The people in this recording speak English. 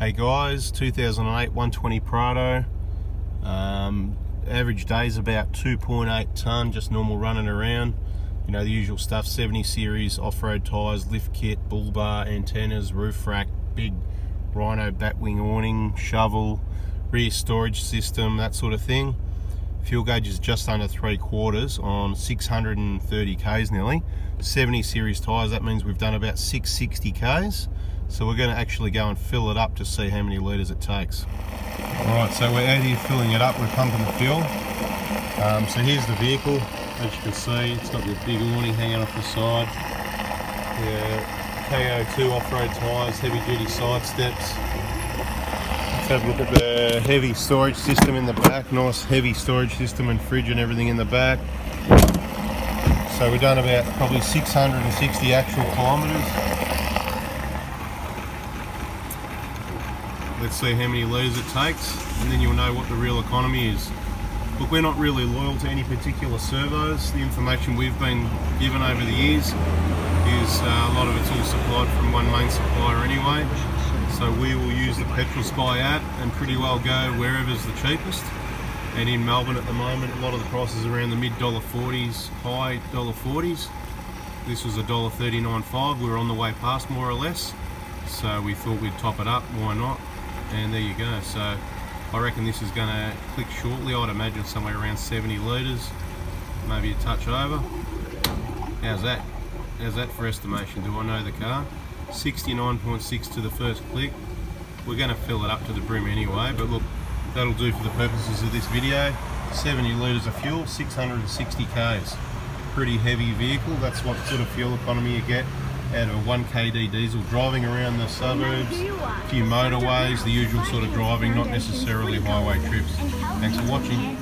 Hey guys, 2008 120 Prado. Um, average days about 2.8 ton, just normal running around. You know the usual stuff: 70 series off-road tires, lift kit, bull bar, antennas, roof rack, big Rhino batwing awning, shovel, rear storage system, that sort of thing. Fuel gauge is just under three quarters on 630 k's nearly. 70 series tyres, that means we've done about 660 k's. So we're going to actually go and fill it up to see how many litres it takes. Alright, so we're out here filling it up, we're pumping the fuel. Um, so here's the vehicle, as you can see, it's got the big awning hanging off the side. The KO2 off-road tyres, heavy duty side steps. Let's have a look at the heavy storage system in the back, nice heavy storage system and fridge and everything in the back. So we've done about probably 660 actual kilometres. Let's see how many litres it takes and then you'll know what the real economy is. Look, we're not really loyal to any particular servos. The information we've been given over the years is uh, a lot of it's all supplied from one main supplier anyway. So we will use the Petrol Spy app and pretty well go wherever's the cheapest. And in Melbourne at the moment, a lot of the prices are around the mid dollar 40s, high dollar 40s. This was a dollar 39.5. We were on the way past more or less. So we thought we'd top it up, why not? And there you go. So I reckon this is going to click shortly I'd imagine somewhere around 70 litres maybe a touch over. How's that? How's that for estimation? Do I know the car? 69.6 to the first click. We're going to fill it up to the brim anyway but look that'll do for the purposes of this video. 70 litres of fuel 660 k's. Pretty heavy vehicle that's what sort of fuel economy you get of a 1KD diesel driving around the suburbs, a few motorways, the usual sort of driving, not necessarily highway trips. Thanks for watching.